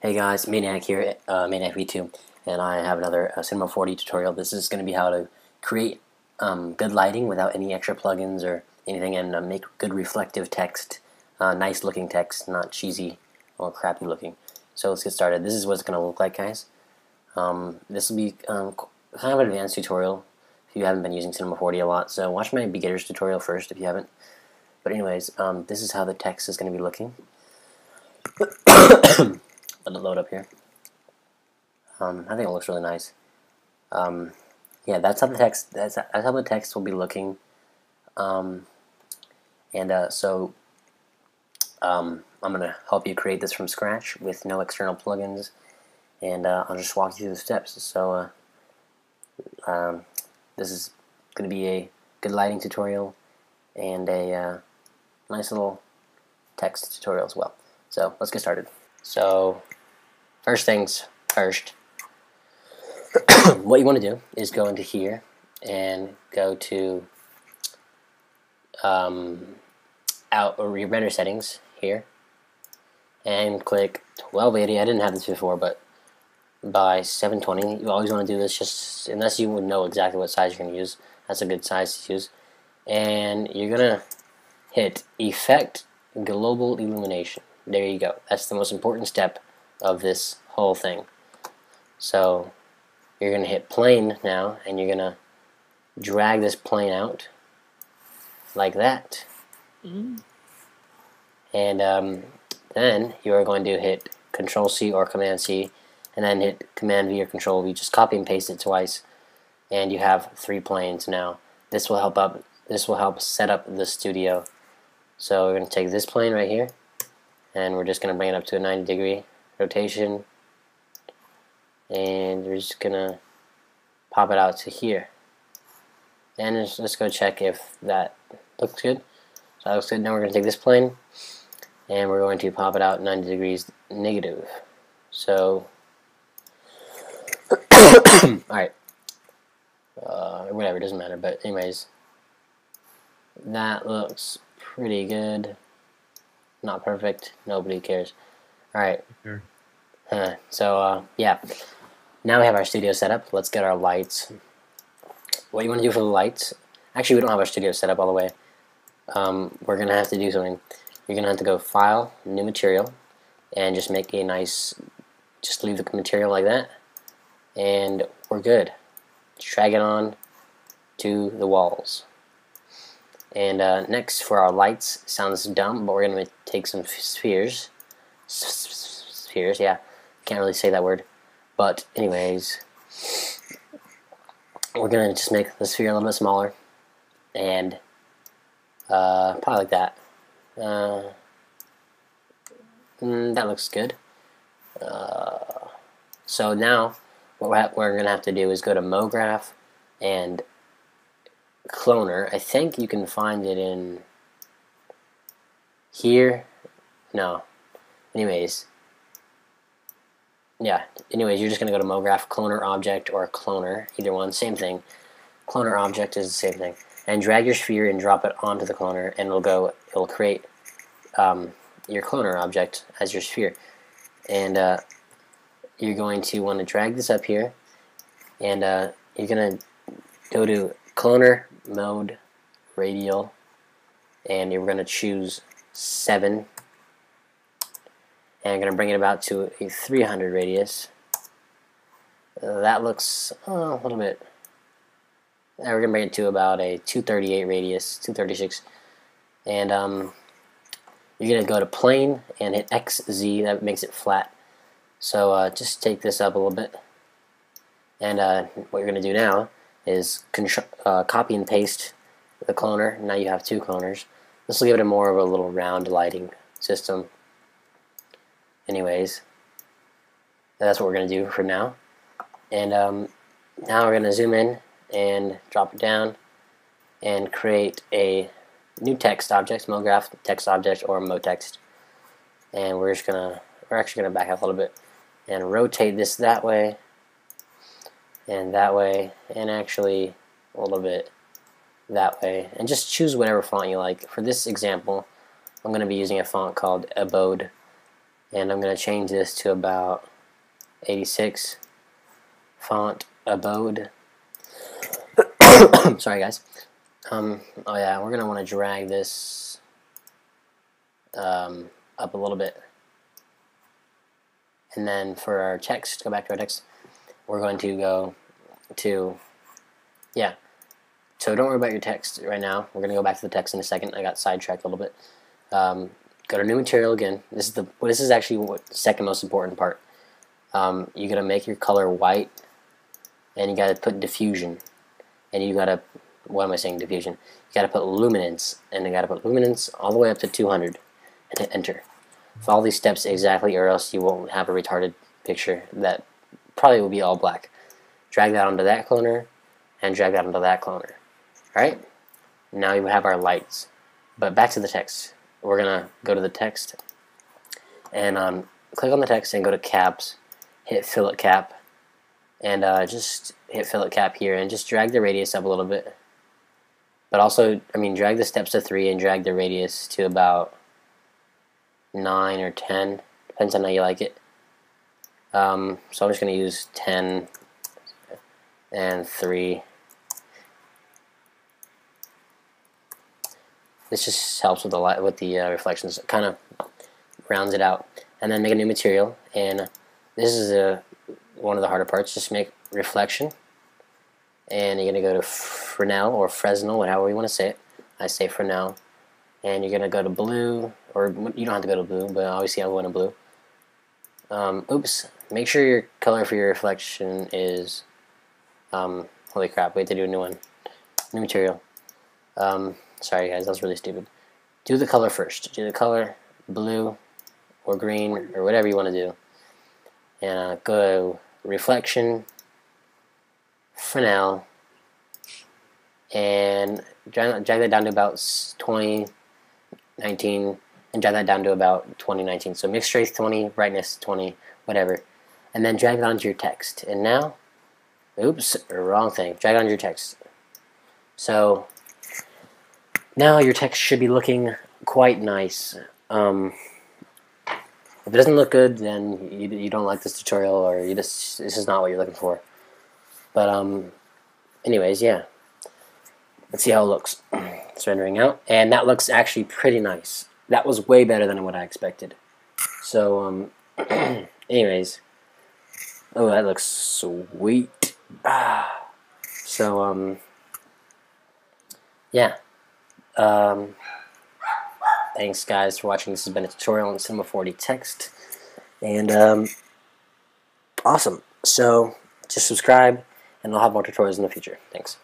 Hey guys, Maniac here, uh, Maniac V2, and I have another uh, Cinema 4D tutorial. This is going to be how to create um, good lighting without any extra plugins or anything, and uh, make good reflective text, uh, nice looking text, not cheesy or crappy looking. So let's get started. This is what it's going to look like, guys. Um, this will be um, kind of an advanced tutorial if you haven't been using Cinema 4D a lot, so watch my beginner's tutorial first if you haven't. But anyways, um, this is how the text is going to be looking. Let it load up here. Um, I think it looks really nice. Um, yeah, that's how the text. That's, that's how the text will be looking. Um, and uh, so um, I'm gonna help you create this from scratch with no external plugins, and uh, I'll just walk you through the steps. So uh, um, this is gonna be a good lighting tutorial and a uh, nice little text tutorial as well. So let's get started. So first things first, what you want to do is go into here and go to um, out or your render settings here and click 1280. I didn't have this before, but by 720. You always want to do this just unless you would know exactly what size you're going to use. That's a good size to use. And you're going to hit Effect Global Illumination. There you go. That's the most important step of this whole thing. So you're going to hit plane now and you're going to drag this plane out like that. Mm. And um, then you are going to hit Control C or Command C and then hit Command V or Control V. Just copy and paste it twice and you have three planes now. This will help up. This will help set up the studio. So we're going to take this plane right here and we're just going to bring it up to a 90 degree rotation. And we're just gonna pop it out to here. And let's, let's go check if that looks good. So that looks good. Now we're gonna take this plane and we're going to pop it out 90 degrees negative. So alright. Uh, whatever it doesn't matter but anyways. That looks pretty good. Not perfect. Nobody cares alright sure. uh, so uh, yeah now we have our studio set up. Let's get our lights. What you want to do for the lights, actually we don't have our studio set up all the way. Um, we're going to have to do something. You're going to have to go File, New Material, and just make a nice, just leave the material like that, and we're good. Just drag it on to the walls. And uh, next for our lights, sounds dumb, but we're going to take some spheres. Spheres, yeah. Can't really say that word. But anyways, we're gonna just make the sphere a little bit smaller, and uh, probably like that. Uh, mm, that looks good. Uh, so now, what we're gonna have to do is go to MoGraph and Cloner. I think you can find it in here. No. Anyways, yeah, anyways, you're just going to go to MoGraph, cloner object, or cloner, either one, same thing. Cloner object is the same thing. And drag your sphere and drop it onto the cloner, and it'll go, it'll create um, your cloner object as your sphere. And uh, you're going to want to drag this up here, and uh, you're going to go to cloner mode radial, and you're going to choose 7 and I'm going to bring it about to a 300 radius. That looks uh, a little bit. Now we're going to bring it to about a 238 radius, 236, and um, you're going to go to plane and hit XZ. That makes it flat. So uh, just take this up a little bit, and uh, what you're going to do now is uh, copy and paste the cloner. Now you have two cloners. This will give it a more of a little round lighting system anyways, that's what we're going to do for now. And um, now we're going to zoom in and drop it down and create a new text object, MoGraph text object or MoText. And we're just going to, we're actually going to back up a little bit and rotate this that way and that way and actually a little bit that way and just choose whatever font you like. For this example, I'm going to be using a font called Abode and I'm going to change this to about 86 font abode. Sorry guys. Um, oh yeah we're going to want to drag this um, up a little bit. And then for our text go back to our text we're going to go to yeah. So don't worry about your text right now. We're going to go back to the text in a second. I got sidetracked a little bit. Um, go to new material again. This is the this is actually what second most important part. Um, you gotta make your color white, and you gotta put diffusion, and you gotta what am I saying diffusion? You gotta put luminance, and you gotta put luminance all the way up to 200, and hit enter. Follow these steps exactly, or else you won't have a retarded picture that probably will be all black. Drag that onto that cloner, and drag that onto that cloner. All right. Now you have our lights. But back to the text we're gonna go to the text. And um, click on the text and go to caps hit fillet cap and uh, just hit fillet cap here and just drag the radius up a little bit. But also I mean drag the steps to 3 and drag the radius to about 9 or 10 depends on how you like it. Um, so I'm just gonna use 10 and 3 This just helps with the light, with the uh, reflections. Kind of rounds it out. And then make a new material. And this is a, one of the harder parts. Just make reflection. And you're going to go to Fresnel or Fresnel, whatever you want to say it. I say Fresnel. And you're going to go to blue, or you don't have to go to blue, but obviously I'm going to blue. Um, oops. Make sure your color for your reflection is, um, holy crap, we have to do a new one. New material. Um, Sorry guys, that was really stupid. Do the color first. Do the color blue or green or whatever you want to do. And uh, go reflection, Fresnel, and drag, drag that down to about 2019 and drag that down to about 2019. So mixed strength 20, brightness 20, whatever. And then drag it onto your text. And now, oops, wrong thing. Drag it onto your text. So now your text should be looking quite nice. Um, if it doesn't look good, then you, you don't like this tutorial or you just this is not what you're looking for. But um, anyways, yeah. Let's see how it looks. It's rendering out, and that looks actually pretty nice. That was way better than what I expected. So um, anyways, oh that looks sweet. Ah. So um, yeah. Um, thanks guys for watching. This has been a tutorial on Cinema 4D text. And um, awesome. So just subscribe and I'll have more tutorials in the future. Thanks.